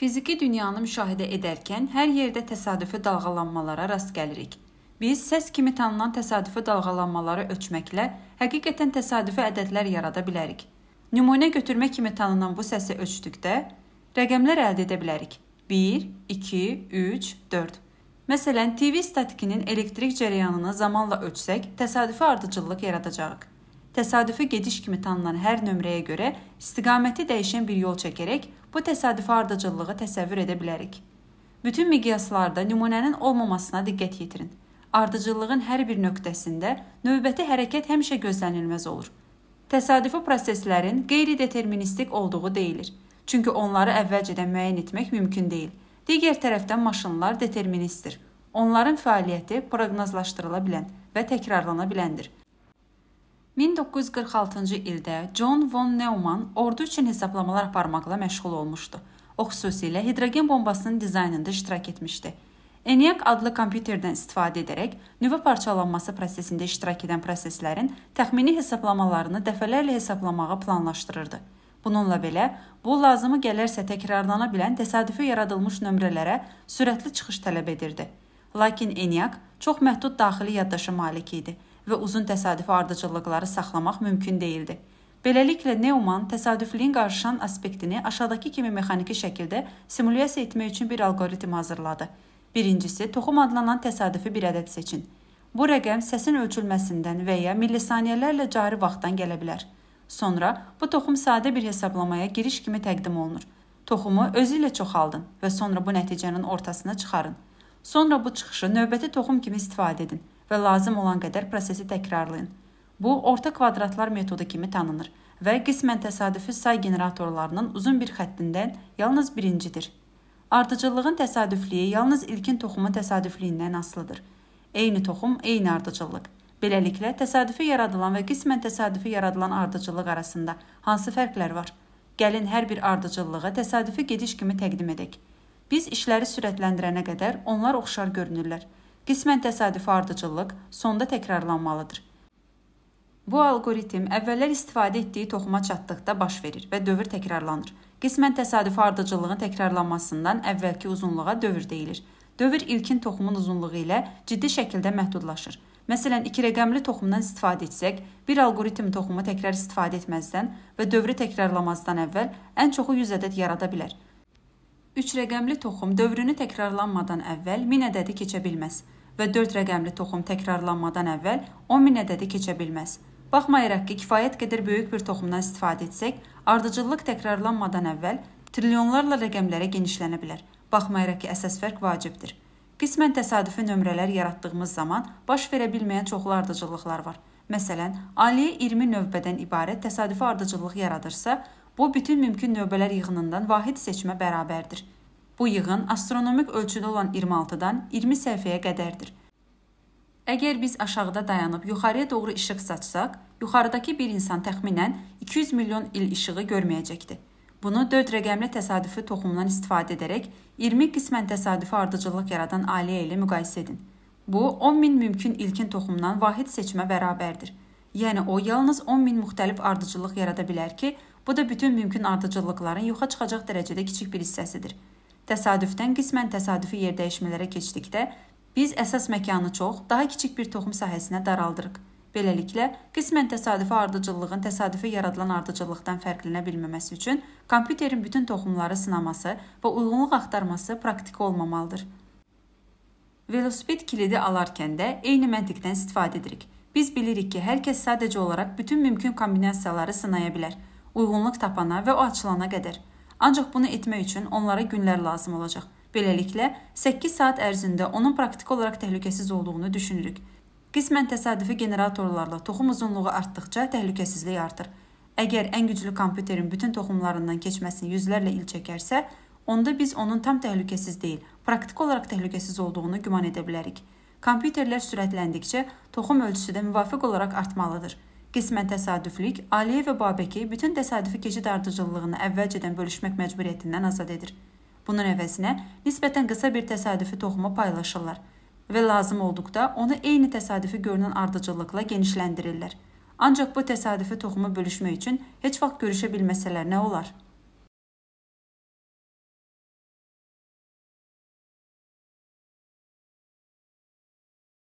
Fiziki dünyanı müşahidə edərkən hər yerdə təsadüfi dalğalanmalara rast gəlirik. Biz səs kimi tanınan təsadüfi dalğalanmaları ölçməklə həqiqətən təsadüfi ədədlər yarada bilərik. Nümunə götürmə kimi tanınan bu səsi ölçdükdə rəqəmlər əldə edə bilərik. 1, 2, 3, 4. Məsələn, TV statikinin elektrik cərəyanını zamanla ölçsək, təsadüfi ardıcıllıq yaradacağıq. Təsadüfi gediş kimi tanınan hər nömrəyə görə istiqaməti dəyişən bir yol çəkərək bu təsadüfi ardıcıllığı təsəvvür edə bilərik. Bütün miqyaslarda nümunənin olmamasına diqqət yetirin. Ardıcıllığın hər bir nöqtəsində növbəti hərəkət həmişə gözlənilməz olur. Təsadüfi proseslərin qeyri-deterministik olduğu deyilir. Çünki onları əvvəlcədən müəyyən etmək mümkün deyil. Digər tərəfdən maşınlar deterministdir. Onların fəaliyyəti proqnozlaşdırıla bilən və təkrarlana biləndir. 1946-cı ildə John von Neumann ordu üçün hesablamalar aparmaqla məşğul olmuşdu. O xüsusilə hidrogen bombasının dizaynında iştirak etmişdi. ENIAC adlı kompüterdən istifadə edərək nüvə parçalanması prosesində iştirak edən proseslərin təxmini hesablamalarını dəfələrlə hesablamağı planlaşdırırdı. Bununla belə, bu lazımı gələrsə təkrarlana bilən təsadüfi yaradılmış nömrələrə sürətli çıxış tələb edirdi. Lakin ENIAC çox məhdud daxili yaddaşa malik idi və uzun təsadüfi ardıcıllıqları saxlamaq mümkün değildi. Beləliklə Neumann təsadüflüyün qarşılan aspektini aşağıdakı kimi mexaniki şəkildə simulyasiya etmək üçün bir alqoritm hazırladı. Birincisi, toxum adlanan təsadüfi bir ədəd seçin. Bu rəqəm səsin ölçülməsindən və ya millisaniyələrlə cari vaxtdan gələ bilər. Sonra bu toxum sadə bir hesablamaya giriş kimi təqdim olunur. Toxumu özü ilə çoxaldın və sonra bu nəticənin ortasına çıxarın. Sonra bu çıxışı növbəti toxum kimi istifadə edin və lazım olan qədər prosesi təkrarlayın. Bu orta kvadratlar metodu kimi tanınır və qismən təsadüfi say generatorlarının uzun bir xəttindən yalnız birincidir. Ardıcıllığın təsadüflüyü yalnız ilkin toxumun təsadüflüyündən asılıdır. Eyni toxum, eyni ardıcıllıq. Beləliklə, təsadüfi yaradılan və qismən təsadüfi yaradılan ardıcıllıq arasında hansı fərqlər var? Gəlin hər bir ardıcıllığı təsadüfi gediş kimi təqdim edək. Biz işləri sürətləndirənə qədər onlar oxşar görünürlər. Qismən təsadüfi ardıcıllıq sonda təkrarlanmalıdır. Bu alqoritm əvvəllər istifadə etdiyi toxuma çatdıqda baş verir və dövr təkrarlanır. Qismən təsadüfi ardıcıllığın təkrarlanmasından əvvəlki uzunluğa dövr deyilir. Dövr ilkin toxumun uzunluğu ilə ciddi şəkildə məhdudlaşır. Məsələn, iki rəqəmli toxumdan istifadə etsək, bir alqoritm toxumu təkrar istifadə etməzdən və dövrü təkrarlamazdan əvvəl ən çoxu 100 ədəd yarada bilər. 3 rəqəmli toxum dövrünü təkrarlanmadan əvvəl 1000 ədədi keçə bilməz və 4 rəqəmli toxum təkrarlanmadan əvvəl 10000 ədədi keçə bilməz. Baxmayaraq ki, kifayət qədər böyük bir toxumdan istifadə etsək, ardıcıllıq təkrarlanmadan əvvəl trilyonlarla rəqəmlərə genişlənə bilər. Baxmayaraq ki, əsas fərq vacibdir. Qismən təsadüfi nömrələr yaratdığımız zaman baş verə bilməyən çoxlu ardıcıllıqlar var. Məsələn, aliyə 20 növbədən ibarət təsadüfi ardıcıllıq yaradırsa, Bu bütün mümkün növbələr yığınından vahid seçmə bərabərdir. Bu yığın astronomik ölçüdə olan 26-dan 20 səhifəyə qədərdir. Əgər biz aşağıda dayanıb yuxarıya doğru işıq saçsaq, yuxarıdakı bir insan təxminən 200 milyon il işığı görməyəcəkdir. Bunu 4 rəqəmli təsadüfi toxumdan istifadə edərək 20 qismən təsadüfi ardıcıllıq yaradan aliyə ilə müqayisə edin. Bu 10 min mümkün ilkin toxumdan vahid seçmə bərabərdir. Yəni o yalnız 10 min müxtəlif ardıcıllıq yarada bilər ki, Bu da bütün mümkün ardıcıllıqların yoxa çıxacaq dərəcədə kiçik bir hissəsidir. Təsadüfdən qismən təsadüfi yerdəyişmələrə keçdikdə biz əsas məkanı çox, daha kiçik bir toxum sahəsinə daraldırıq. Beləliklə, qismən təsadüfi ardıcıllığın təsadüfi yaradılan ardıcıllıqdan fərqlənə bilməməsi üçün kompüterin bütün toxumları sınaması və uyğunluq axtarması praktiki olmamalıdır. Velosiped kilidi alarkən də eyni məntiqdən istifadə edirik. Biz bilirik ki, hər kəs sadəcə olaraq bütün mümkün kombinasiyaları sınaya bilər uyğunluq tapana və o açılana qədər. Ancaq bunu etmək üçün onlara günlər lazım olacaq. Beləliklə, 8 saat ərzində onun praktiki olaraq təhlükəsiz olduğunu düşünürük. Qismən təsadüfi generatorlarla toxum uzunluğu artdıqca təhlükəsizlik artır. Əgər ən güclü kompüterin bütün toxumlarından keçməsini yüzlərlə il çəkərsə, onda biz onun tam təhlükəsiz deyil, praktiki olaraq təhlükəsiz olduğunu güman edə bilərik. Kompüterlər sürətləndikcə toxum ölçüsü də müvafiq olaraq artmalıdır. Qismən təsadüflük Aliyə və Babəki bütün təsadüfi keçid ardıcıllığını əvvəlcədən bölüşmək məcburiyyətindən azad edir. Bunun əvəzinə nisbətən qısa bir təsadüfi toxumu paylaşırlar və lazım olduqda onu eyni təsadüfi görünən ardıcıllıqla genişləndirirlər. Ancaq bu təsadüfi toxumu bölüşmək üçün heç vaxt görüşə bilməsələr nə olar?